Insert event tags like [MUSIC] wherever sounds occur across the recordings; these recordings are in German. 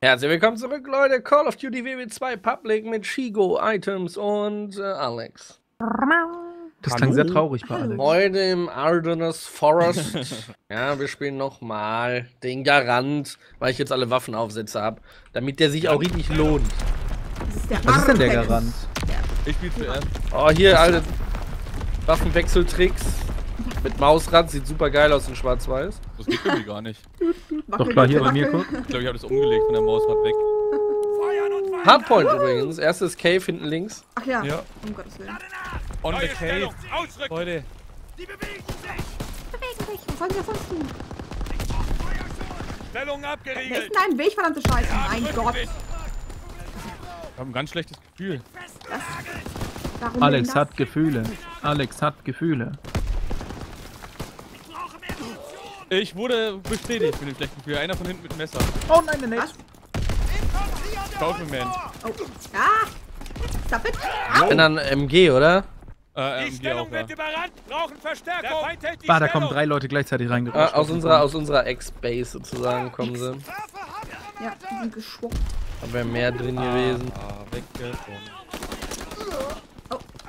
Herzlich willkommen zurück, Leute. Call of Duty WW2 Public mit Shigo, Items und äh, Alex. Das klang sehr traurig bei Alex. Heute im Ardennes Forest. [LAUGHS] ja, wir spielen nochmal den Garant, weil ich jetzt alle Waffenaufsätze habe, damit der sich auch richtig lohnt. Ist der Was ist denn der. Garant? Ich spiel zuerst. Oh, hier, alte Waffenwechseltricks. Mit Mausrad, sieht super geil aus in Schwarz-Weiß. Das geht irgendwie gar nicht. Wackel, Doch klar, hier bei mir, guck. Ich glaube, ich habe das umgelegt von der Mausrad weg. Hardpoint übrigens. Erstes Cave hinten links. Ach ja. Ja. Um Gottes Willen. On the Neue cave. Stellung, ausrücken! Leute, Die bewegen sich! Bewegen sich. Was sollen wir sonst tun? Stellung abgeriegelt! in deinem Weg, verdammte Scheiße? Mein Gott. ich habe ein ganz schlechtes Gefühl. Warum Alex das? hat Gefühle. Alex hat Gefühle. Ich wurde bestätigt mit dem schlechten Gefühl. Einer von hinten mit dem Messer. Oh nein, nein, nein. Was? Kaufman. Oh. Ah! Stop it! Ich bin dann MG, oder? Äh, Die ähm, Stellung auch, ja. wird überrannt! Brauchen Verstärkung! Der Feind hält die Ah, da kommen drei Leute gleichzeitig Ah, reingerutscht. aus unserer, aus unserer Ex-Base sozusagen kommen sie. Ja, die sind geschwupp. Da wäre mehr drin gewesen. Ah, weggekommen.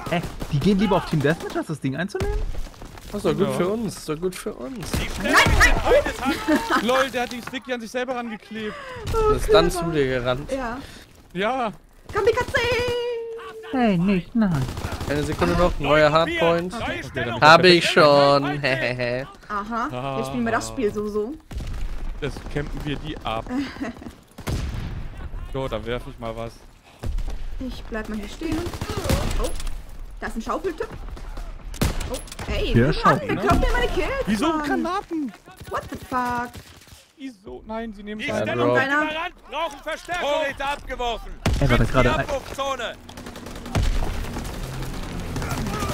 Hä? Die gehen lieber auf Team Deathmatch, als das Ding einzunehmen? Das ist doch gut für uns. Das ist doch gut für uns. Die Stellung in Feindes Hand! Lol, der hat die Sticky an sich selber rangeklebt. Das ist dann zu dir gerannt. Ja. Ja. Kamikaze! Hey, nicht, nein. Eine Sekunde noch, neuer Hardpoint. Habe ich schon. Hehehe. Aha. Jetzt spielen wir das Spiel sowieso. Das campen wir die ab. [LAUGHS] So, da werfe ich mal was. Ich bleib mal hier stehen. Oh. Da ist ein Schaufeltyp. Oh. Hey, Der der ne? klaut mir meine Kills. Wieso Mann. Granaten? What the fuck? Wieso? Nein, sie nehmen Ja, Stellung Keiner. überrannt! Brauchen Verstärkung! Vorräte abgeworfen! Ey, war da Die gerade ein...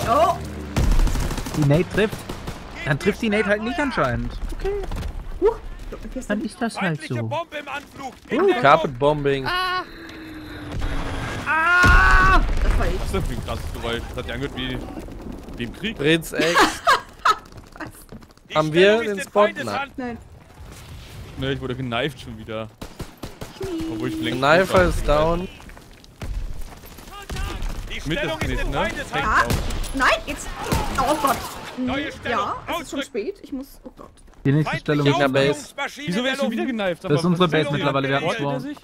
Oh. Die Nate trifft. Dann trifft die Nate halt nicht anscheinend. Huch. Eine Kiste. Dann ist das halt so. Bombe im Anflug! Uh, der Carpet Bombing. Das war ich. Das ist ein krasses Geräusch. Das hat ja angehört wie, im Krieg. Fritz X. Die [LAUGHS] Haben wir Stellung den Spot? Nein. Ne, ich wurde geneift schon wieder. Obwohl ich längst Knifer ist down. Die Mit Stellung ist ist nicht, in ne? Auch. Nein, jetzt. Oh Gott. Neue Stellung. Ja, es ist schon spät. Ich muss. Oh Gott. Die nächste Stellung Gegner ist... Base. Wieso wärst du wieder geneift? Das ist unsere Base Stellung mittlerweile. Wir hatten abgeriegelt.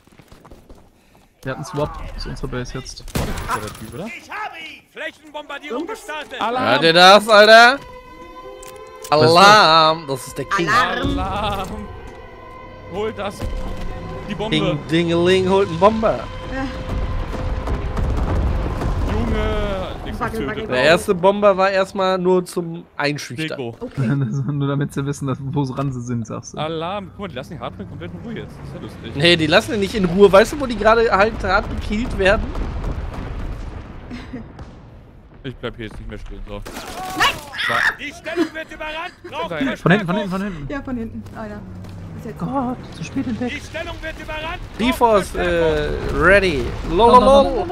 Er sich? Wir hatten Swap. Das ist unsere Base jetzt. Das ist der Typ, oder? Ich habe ihn! Flächenbombardierung gestartet! Hört ihr das, Alter? Alarm! Das ist der King. Alarm. Alarm! Hol das! Die Bombe! Ding, Dingeling holt einen Bomber. Junge! Wackel, wackel. Der erste Bomber war erstmal nur zum Einschüchtern. Deko. Okay. [LAUGHS] Nur damit sie wissen, dass, woran sie sind, sagst du. Alarm! Guck mal, die lassen die Hardware komplett in Ruhe jetzt. Das ist ja lustig. Nee, die lassen ihn nicht in Ruhe. Weißt du, wo die gerade halt hart gekillt werden? [LAUGHS] Ich bleib hier jetzt nicht mehr stehen. So. Die Stellung wird überrannt! Braucht Nein. Von hinten, von hinten, von hinten. Ja, von hinten. Einer. Ist jetzt. Gott, zu spät Die entdeckt. Stellung wird überrannt! Verstärkung. äh, ready. Lololol.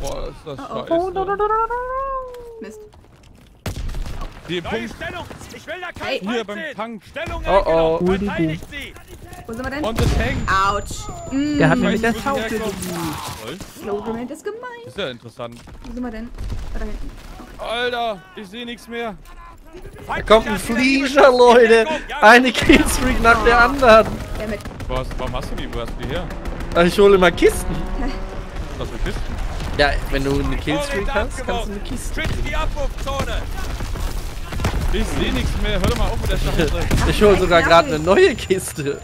Boah, ist das Oh, oh. scheiße. Mist. Die Punkt Stellung! Ich will da Hey. keinen hier beim! Tank. Stellung Oh, oh. Verteidigt sie! Wo sind wir denn? On the Tank. Autsch. Mm, Der hat gesucht. Toll. Slow Grenade ist gemein. Ist ja interessant. Wo sind wir denn? Da hinten. Alter, ich sehe nichts mehr. Da kommt ein Flieger, Leute. Eine Killstreak nach der anderen. Was, warum hast du die? Wo hast du die her? Ich hole immer Kisten. Was für Kisten? Ja, wenn du eine Killstreak hast, kannst du eine Kiste. Die! Ich sehe nichts mehr. Hör doch mal auf mit der Scheiße. [LAUGHS] Ich hole sogar gerade eine neue Kiste.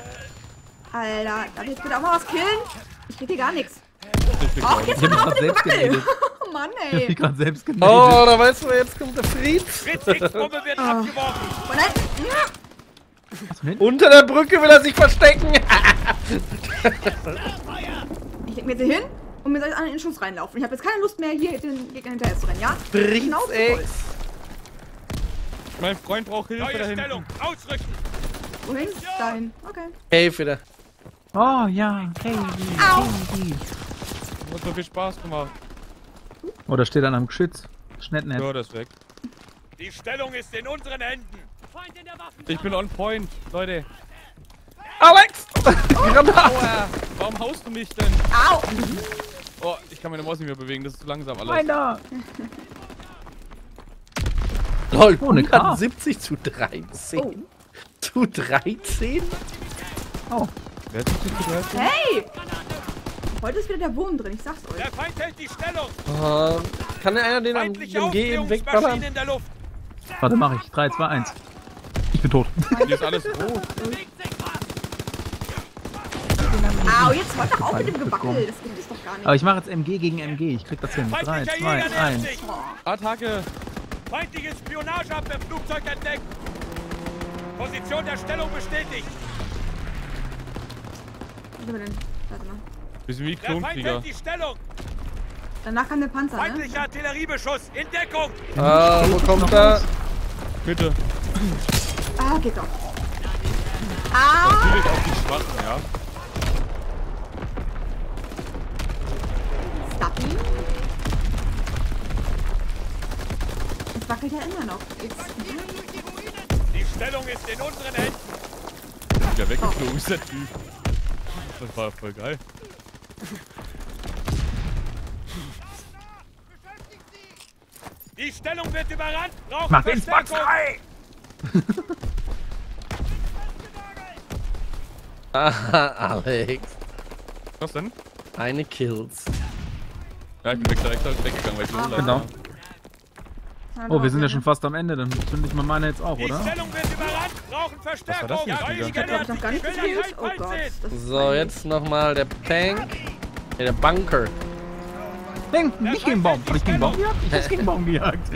Alter, darf ich jetzt bitte auch mal was killen? Ich krieg hier gar nichts. Ich bin Ach, jetzt Ich hör auf mit dem Wackel. Oh Mann, Ich ey. mich gerade selbst Oh, gemeldet. da weißt du, jetzt kommt der Fritz. Fritz X-Bombe wird abgeworfen! Von hinten. Ja. Unter der Brücke will er sich verstecken. [LAUGHS] Ich leg mir hier hin und mir soll jetzt an den Schuss reinlaufen. Ich habe jetzt keine Lust mehr, hier den Gegner hinterher zu rennen, ja? Voll. Mein Freund braucht Hilfe da Neue hinten. Stellung! Ausrücken! Wohin? Dahin. Okay. Hey, wieder. Oh ja, hey, Au. hey. Hat so viel Spaß gemacht. Oh, da steht einer am Geschütz. Schnittnet. Ja, das ist weg. Die Stellung ist in unseren Händen! Feind in der Waffen. Ich bin on point, Leute. Alex! [LAUGHS] Aua, warum haust du mich denn? Au! Oh, ich kann meine Maus nicht mehr bewegen, das ist zu langsam alles. Meiner! [LAUGHS] Lol, Oh, eine K. 170 zu 13. Oh. Zu 13? Oh, Wer hat sich das gehört? Hey! Heute ist wieder der Wurm drin, ich sag's euch. Der Feind hält die Stellung. Äh, kann einer den am MG wegballern? in der Luft. warte, mach ich. 3, 2, 1. Ich bin tot. Hier ist alles rot. Au, jetzt hört doch auf mit dem Gebackel. Das gibt Aber ich mache jetzt MG gegen MG. Ich krieg das hin. 3, Feindlicher 2, Jäger nähert 1. sich. Attacke. Feindliches Spionageabwehrflugzeug entdeckt. Position der Stellung bestätigt. Was haben wir denn? Warte mal. Bisschen wie Der Feind Klonkrieger. die Stellung. Danach kam der Panzer, ne? Feindlicher Artilleriebeschuss in Deckung. Ah, wo kommt er? Bitte. Ah, geht doch. Ah! Natürlich auf die Schwachen, ja. Wackelt ja immer noch. Jetzt. Die Stellung ist in unseren Händen. Wieder weggeflogen ist der Typ. Das war voll geil. Die Stellung wird überrannt. Brauchen Mach den Spock Verstärkung. frei! Ah, Alex. Was denn? Eine Kills. Ja, ich bin weg, direkt weggegangen, weil ich Ah, genau. War. Oh, wir sind ja schon fast am Ende. Dann zünde ich mal meine jetzt auch, Die oder? Stellung wird überrannt. Brauchen Verstärkung. das denn, Ja, Ich hab noch gar nicht keinen Oh Gott. So, jetzt nochmal der Tank. Nee, der Bunker. Nein, nicht gegen Baum. Hab ich gegen Baum gejagt? Ich hab's gegen Baum gejagt.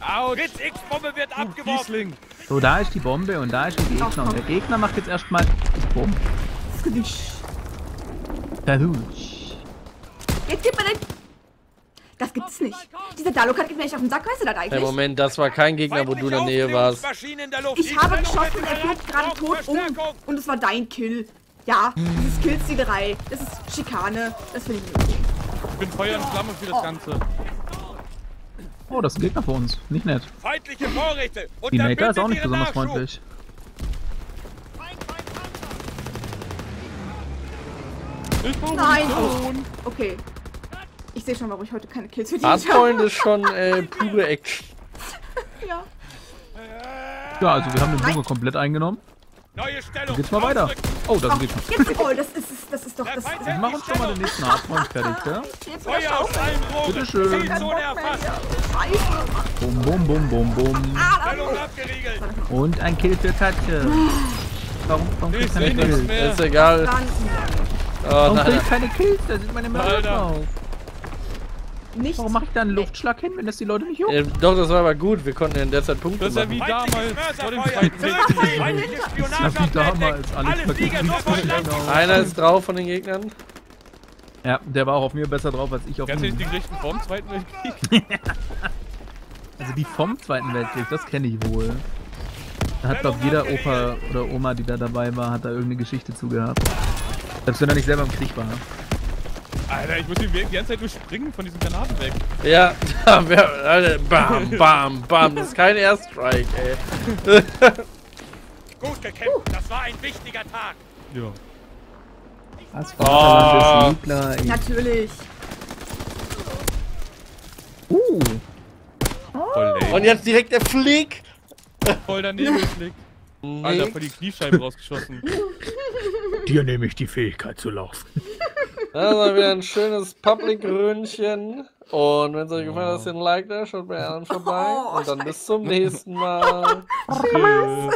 Autsch! Fritz X-Bombe wird abgeworfen. So, da ist die Bombe und da ist der Gegner. Und der Gegner macht jetzt erstmal das. Tahusch. Jetzt gib mir den. Das gibt's nicht. Dieser Dalok gibt mir echt auf den Sack, weißt du das Hey, eigentlich? Moment, das war kein Gegner, wo du in der Nähe warst. Ich Die habe geschossen, er flog gerade tot um. Und es war dein Kill. Ja, das ist Killzielerei. Das ist Schikane. Das finde ich nicht okay. Ich bin Feuer und Flamme für das Ganze. Oh, das ist ein Gegner für uns. Nicht nett. Feindliche Vorräte. Die Nater ist auch nicht besonders Nachschub. freundlich. Nein. Munition. Okay. Ich sehe schon, warum ich heute keine Kills verdient habe. Hardpoint ist schon äh, [LAUGHS] pure Action. Ja. Ja, also wir haben den Bunker komplett eingenommen. Neue Stellung. Dann geht's mal weiter. Oh, da sind wir. jetzt, oh, das ist, das ist doch, das Wir machen schon mal den nächsten Hardpoint fertig, ja? jetzt Feuer aus allen Rohren. Bitteschön. Bum, bum, bum, bum, bum. Ah, Stellung abgeriegelt. Und ein Kill für Katze. Warum, warum kriegt keine Kills? Ist egal. Oh Warum nein. kriegt keine Kills? Da sind meine Mörder drauf. Nicht. Warum mache ich da einen Luftschlag hin, wenn das die Leute nicht juckt? Äh, doch, das war aber gut. Wir konnten in der Zeit Punkte Das ist ja wie machen. damals vor dem Zweiten. Weltkrieg. Feindliche Ja, wie damals. Alle sofort. Einer ist drauf von den Gegnern. Ja, der war auch auf mir besser drauf als ich auf Kennst du nicht die Geschichten vom Zweiten Weltkrieg? [LAUGHS] Also die vom Zweiten Weltkrieg, das kenne ich wohl. Da hat glaube jeder Opa oder Oma, die da dabei war, hat da irgendeine Geschichte zu gehabt. Selbst wenn er nicht selber im Krieg war. Alter, ich muss die die ganze Zeit nur springen von diesen Granaten weg. Ja, [LAUGHS] da Alter, bam, bam, bam. Das ist kein Airstrike, ey. [LAUGHS] Gut gekämpft. Das war ein wichtiger Tag. Ja. Das Oh. Vaterland des Siegler. ey. Natürlich. Uh, Voll lame. Und jetzt direkt der Flick. voll daneben [LAUGHS] geschlägt. Alter, voll die Kniescheibe rausgeschossen. dir nehme ich die Fähigkeit zu laufen. Das war wieder ein schönes Public-Röhnchen. Und wenn es euch gefallen hat, lasst ein Like da, schaut bei allen vorbei. [LAUGHS] Und dann bis zum nächsten Mal. [LAUGHS] Tschüss.